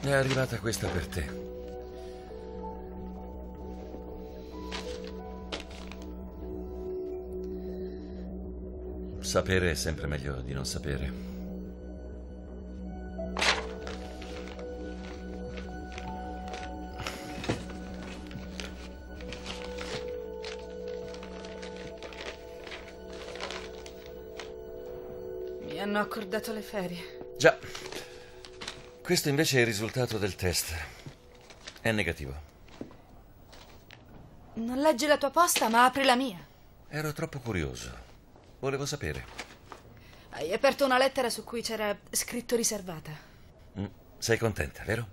È arrivata questa per te. Sapere è sempre meglio di non sapere. Mi hanno accordato le ferie. Già. Questo invece è il risultato del test. È negativo. Non leggi la tua posta, ma apri la mia. Ero troppo curioso. Volevo sapere. Hai aperto una lettera su cui c'era scritto riservata. Mm, Sei contenta, vero?